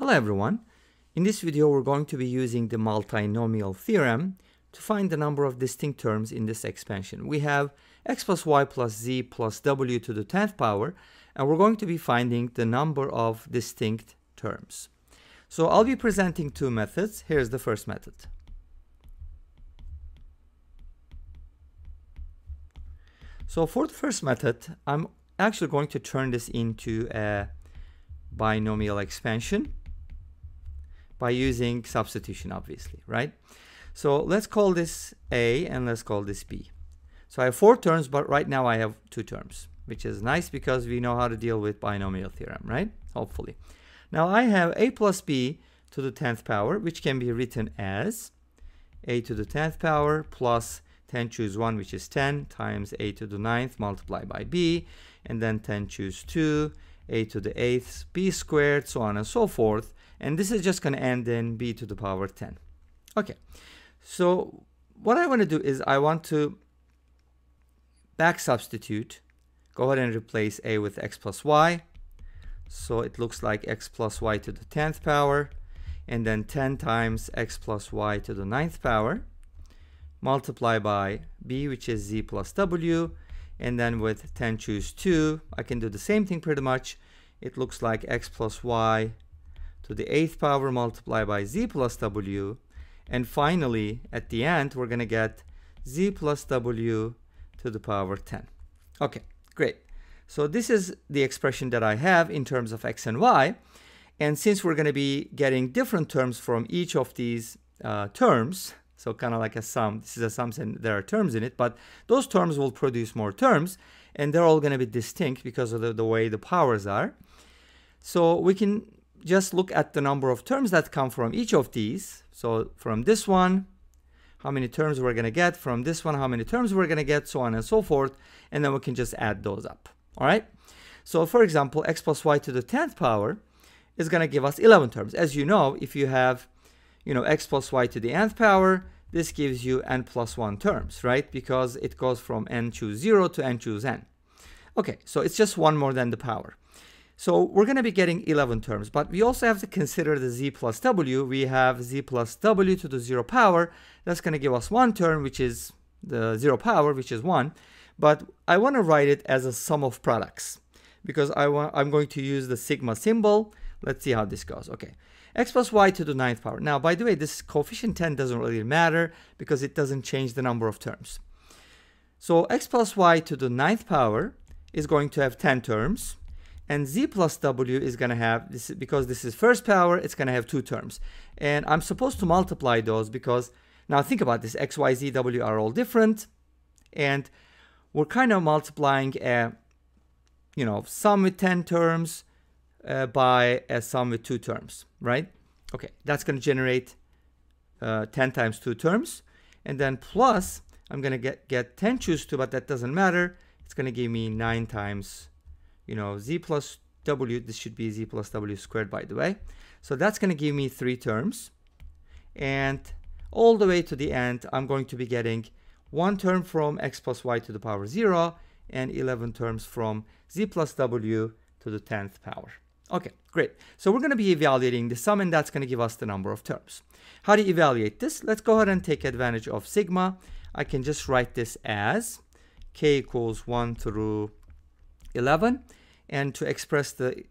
Hello everyone. In this video we're going to be using the multinomial theorem to find the number of distinct terms in this expansion. We have x plus y plus z plus w to the 10th power and we're going to be finding the number of distinct terms. So I'll be presenting two methods. Here's the first method. So for the first method, I'm actually going to turn this into a binomial expansion by using substitution, obviously, right? So let's call this A and let's call this B. So I have four terms, but right now I have two terms, which is nice because we know how to deal with binomial theorem, right? Hopefully. Now I have A plus B to the 10th power, which can be written as A to the 10th power plus 10 choose 1, which is 10, times A to the 9th multiplied by B, and then 10 choose 2, A to the 8th, B squared, so on and so forth, and this is just going to end in b to the power 10. Okay, so what I want to do is I want to back substitute. Go ahead and replace a with x plus y. So it looks like x plus y to the 10th power and then 10 times x plus y to the 9th power multiply by b which is z plus w and then with 10 choose 2 I can do the same thing pretty much it looks like x plus y to the eighth power multiplied by z plus w. And finally, at the end, we're going to get z plus w to the power 10. Okay, great. So this is the expression that I have in terms of x and y. And since we're going to be getting different terms from each of these uh, terms, so kind of like a sum, this is a sum and there are terms in it, but those terms will produce more terms and they're all going to be distinct because of the, the way the powers are. So we can just look at the number of terms that come from each of these. So from this one, how many terms we're going to get, from this one, how many terms we're going to get, so on and so forth, and then we can just add those up. All right? So for example, x plus y to the 10th power is going to give us 11 terms. As you know, if you have, you know, x plus y to the nth power, this gives you n plus 1 terms, right? Because it goes from n choose 0 to n choose n. Okay, so it's just one more than the power. So we're going to be getting 11 terms, but we also have to consider the z plus w. We have z plus w to the 0 power. That's going to give us one term, which is the 0 power, which is 1. But I want to write it as a sum of products because I want, I'm going to use the sigma symbol. Let's see how this goes. Okay, x plus y to the ninth power. Now, by the way, this coefficient 10 doesn't really matter because it doesn't change the number of terms. So x plus y to the ninth power is going to have 10 terms and z plus w is going to have this because this is first power it's going to have two terms. And i'm supposed to multiply those because now think about this x y z w are all different. And we're kind of multiplying a you know sum with 10 terms uh, by a sum with two terms right? Okay that's going to generate uh, 10 times two terms. And then plus i'm going to get get 10 choose 2 but that doesn't matter. It's going to give me 9 times you know, z plus w, this should be z plus w squared, by the way. So that's going to give me three terms. And all the way to the end, I'm going to be getting one term from x plus y to the power 0 and 11 terms from z plus w to the 10th power. Okay, great. So we're going to be evaluating the sum and that's going to give us the number of terms. How do you evaluate this? Let's go ahead and take advantage of sigma. I can just write this as k equals 1 through 11 and to express the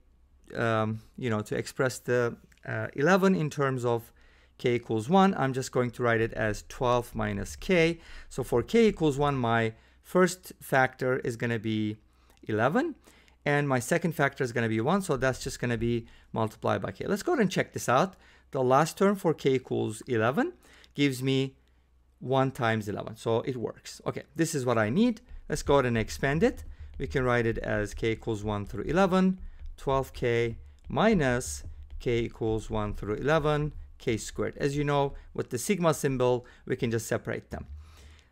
um, you know to express the uh, 11 in terms of k equals 1 I'm just going to write it as 12 minus k. So for k equals 1 my first factor is going to be 11 and my second factor is going to be 1 so that's just going to be multiplied by k. Let's go ahead and check this out. The last term for k equals 11 gives me 1 times 11 so it works. Okay this is what I need. Let's go ahead and expand it we can write it as k equals 1 through 11, 12k minus k equals 1 through 11, k squared. As you know, with the sigma symbol, we can just separate them.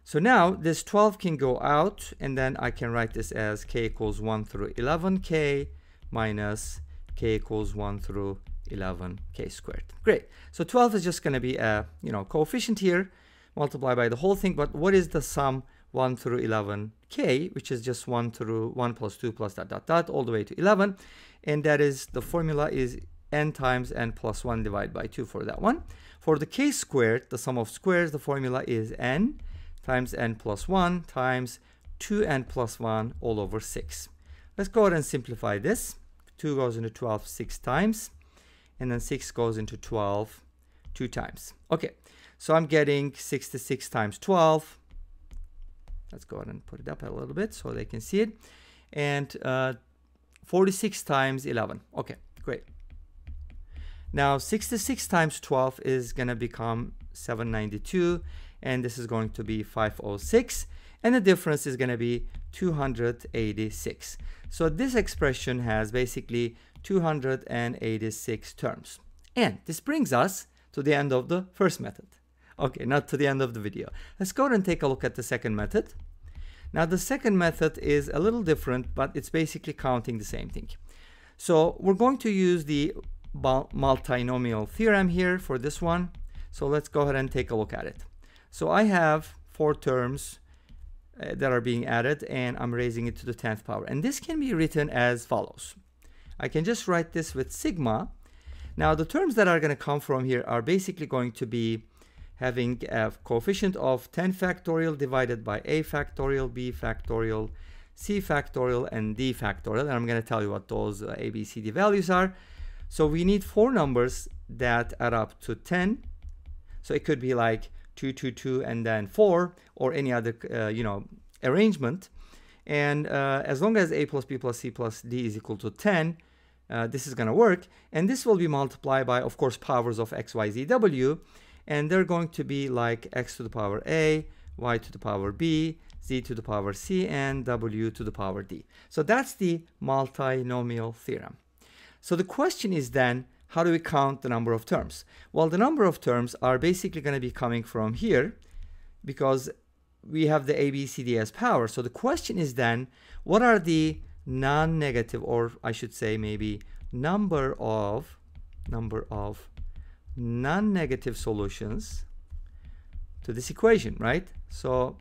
So now this 12 can go out, and then I can write this as k equals 1 through 11k minus k equals 1 through 11k squared. Great. So 12 is just going to be a you know coefficient here, multiplied by the whole thing. But what is the sum 1 through 11k, which is just 1 through 1 plus 2 plus dot dot dot all the way to 11. And that is the formula is n times n plus 1 divided by 2 for that one. For the k squared, the sum of squares, the formula is n times n plus 1 times 2n plus 1 all over 6. Let's go ahead and simplify this. 2 goes into 12 6 times, and then 6 goes into 12 2 times. Okay, so I'm getting 66 times 12. Let's go ahead and put it up a little bit so they can see it. And uh, 46 times 11. Okay, great. Now 66 times 12 is going to become 792 and this is going to be 506 and the difference is going to be 286. So this expression has basically 286 terms. And this brings us to the end of the first method. Okay, not to the end of the video. Let's go and take a look at the second method. Now the second method is a little different, but it's basically counting the same thing. So we're going to use the multinomial theorem here for this one. So let's go ahead and take a look at it. So I have four terms uh, that are being added and I'm raising it to the 10th power. And this can be written as follows. I can just write this with sigma. Now the terms that are going to come from here are basically going to be having a coefficient of 10 factorial divided by a factorial, b factorial, c factorial, and d factorial. And I'm going to tell you what those uh, a, b, c, d values are. So we need four numbers that add up to 10. So it could be like 2, 2, 2, and then 4, or any other, uh, you know, arrangement. And uh, as long as a plus b plus c plus d is equal to 10, uh, this is going to work. And this will be multiplied by, of course, powers of x, y, z, w and they're going to be like x to the power a, y to the power b, z to the power c, and w to the power d. So that's the multinomial theorem. So the question is then, how do we count the number of terms? Well, the number of terms are basically going to be coming from here because we have the a, b, c, d as power. So the question is then, what are the non-negative, or I should say maybe number of, number of non-negative solutions to this equation, right? So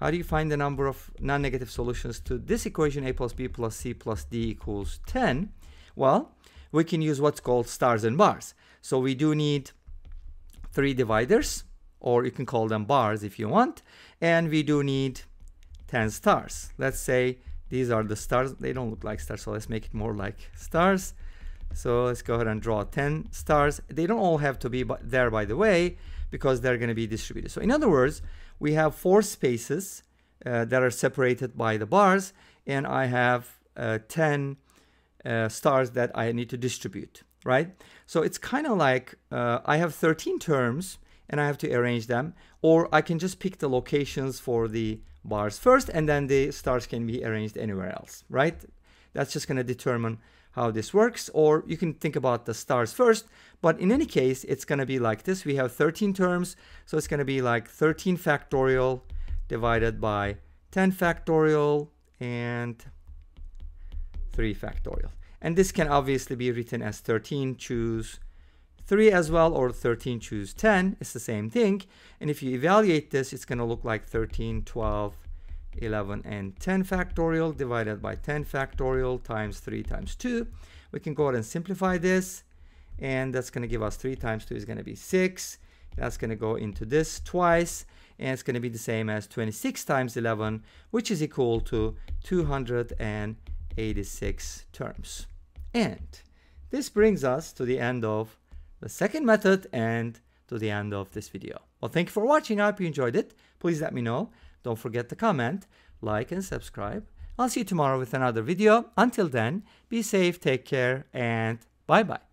how do you find the number of non-negative solutions to this equation, a plus b plus c plus d equals 10? Well, we can use what's called stars and bars. So we do need three dividers, or you can call them bars if you want, and we do need 10 stars. Let's say these are the stars. They don't look like stars, so let's make it more like stars. So let's go ahead and draw 10 stars. They don't all have to be there, by the way, because they're going to be distributed. So in other words, we have four spaces uh, that are separated by the bars, and I have uh, 10 uh, stars that I need to distribute, right? So it's kind of like uh, I have 13 terms, and I have to arrange them, or I can just pick the locations for the bars first, and then the stars can be arranged anywhere else, right? That's just going to determine how this works, or you can think about the stars first, but in any case, it's going to be like this. We have 13 terms, so it's going to be like 13 factorial divided by 10 factorial and 3 factorial. And this can obviously be written as 13 choose 3 as well, or 13 choose 10. It's the same thing. And if you evaluate this, it's going to look like 13, 12, 11 and 10 factorial divided by 10 factorial times 3 times 2. We can go ahead and simplify this and that's going to give us 3 times 2 is going to be 6. That's going to go into this twice and it's going to be the same as 26 times 11 which is equal to 286 terms. And this brings us to the end of the second method and to the end of this video. Well, thank you for watching. I hope you enjoyed it. Please let me know don't forget to comment, like, and subscribe. I'll see you tomorrow with another video. Until then, be safe, take care, and bye bye.